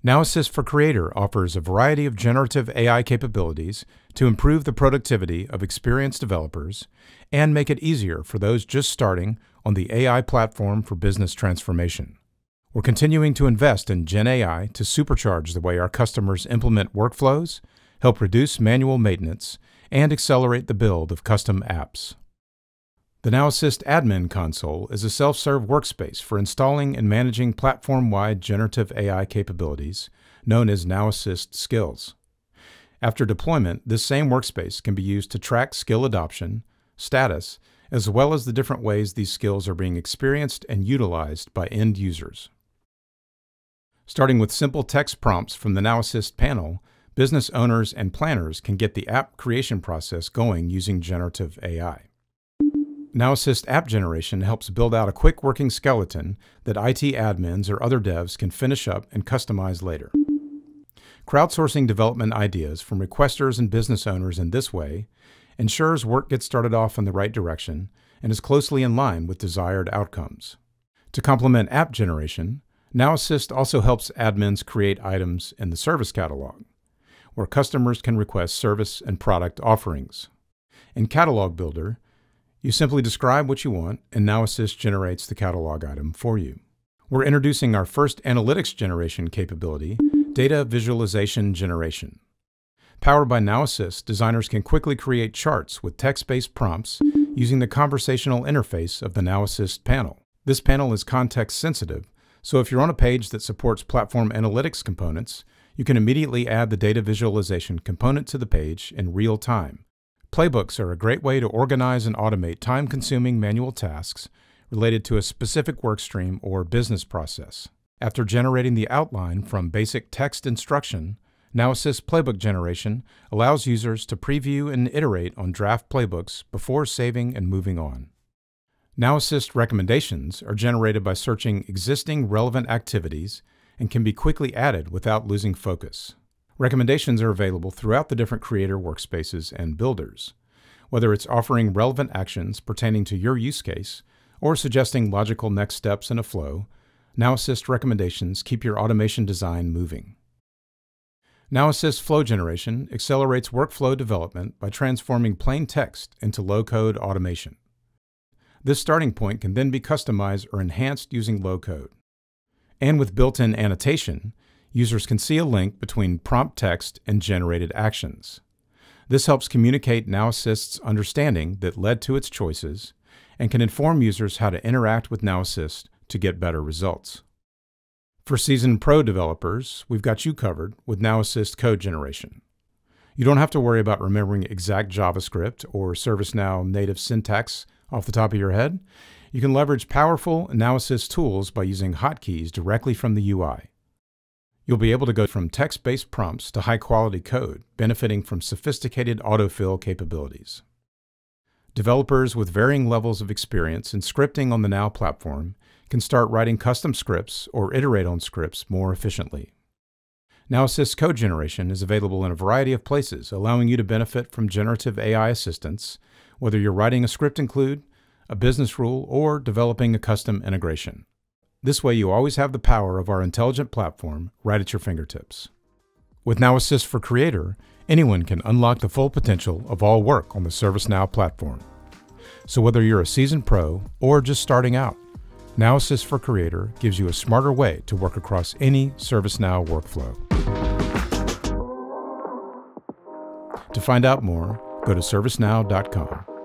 Now Assist for Creator offers a variety of generative AI capabilities to improve the productivity of experienced developers and make it easier for those just starting on the AI platform for business transformation. We're continuing to invest in Gen AI to supercharge the way our customers implement workflows, help reduce manual maintenance, and accelerate the build of custom apps. The Now Assist Admin Console is a self-serve workspace for installing and managing platform-wide generative AI capabilities, known as Now Assist Skills. After deployment, this same workspace can be used to track skill adoption, status, as well as the different ways these skills are being experienced and utilized by end users. Starting with simple text prompts from the Now Assist panel, business owners and planners can get the app creation process going using generative AI. Now Assist app generation helps build out a quick working skeleton that IT admins or other devs can finish up and customize later. Crowdsourcing development ideas from requesters and business owners in this way ensures work gets started off in the right direction and is closely in line with desired outcomes. To complement app generation, Now Assist also helps admins create items in the service catalog, where customers can request service and product offerings. In Catalog Builder, you simply describe what you want, and Now Assist generates the catalog item for you. We're introducing our first analytics generation capability, Data Visualization Generation. Powered by Now Assist, designers can quickly create charts with text-based prompts using the conversational interface of the Now Assist panel. This panel is context sensitive, so if you're on a page that supports platform analytics components, you can immediately add the data visualization component to the page in real time, Playbooks are a great way to organize and automate time-consuming manual tasks related to a specific workstream or business process. After generating the outline from basic text instruction, Now Assist Playbook Generation allows users to preview and iterate on draft playbooks before saving and moving on. Now Assist recommendations are generated by searching existing relevant activities and can be quickly added without losing focus. Recommendations are available throughout the different creator workspaces and builders. Whether it's offering relevant actions pertaining to your use case or suggesting logical next steps in a flow, Now Assist recommendations keep your automation design moving. Now Assist Flow Generation accelerates workflow development by transforming plain text into low-code automation. This starting point can then be customized or enhanced using low code. And with built-in annotation, users can see a link between prompt text and generated actions. This helps communicate Now Assist's understanding that led to its choices and can inform users how to interact with Now Assist to get better results. For seasoned pro developers, we've got you covered with Now Assist code generation. You don't have to worry about remembering exact JavaScript or ServiceNow native syntax off the top of your head. You can leverage powerful Now Assist tools by using hotkeys directly from the UI. You'll be able to go from text-based prompts to high-quality code, benefiting from sophisticated autofill capabilities. Developers with varying levels of experience in scripting on the Now platform can start writing custom scripts or iterate on scripts more efficiently. Now Assist code generation is available in a variety of places, allowing you to benefit from generative AI assistance, whether you're writing a script include, a business rule, or developing a custom integration. This way you always have the power of our intelligent platform right at your fingertips. With Now Assist for Creator, anyone can unlock the full potential of all work on the ServiceNow platform. So whether you're a seasoned pro or just starting out, Now Assist for Creator gives you a smarter way to work across any ServiceNow workflow. To find out more, go to servicenow.com.